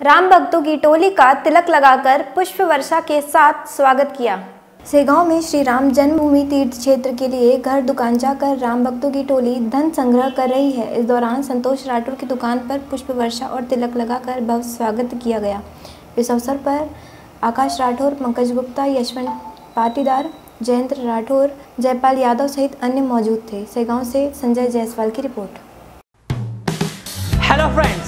राम भक्तों की टोली का तिलक लगाकर पुष्प वर्षा के साथ स्वागत किया। सेगांव में श्री राम जन्मभूमि तीर्थ क्षेत्र के लिए घर दुकान जाकर राम भक्तों की टोली धन संग्रह कर रही है। इस दौरान संतोष राठौर की दुकान पर पुष्प वर्षा और तिलक लगाकर भव्य स्वागत किया गया। इस अवसर पर आकाश राठौर, पंकज गुप्ता, यशवंत पाटीदार जयंत राठौर, जयपाल यादव सहित अन्य मौजूद थे। सेगांव से संजय जायसवाल की रिपोर्ट।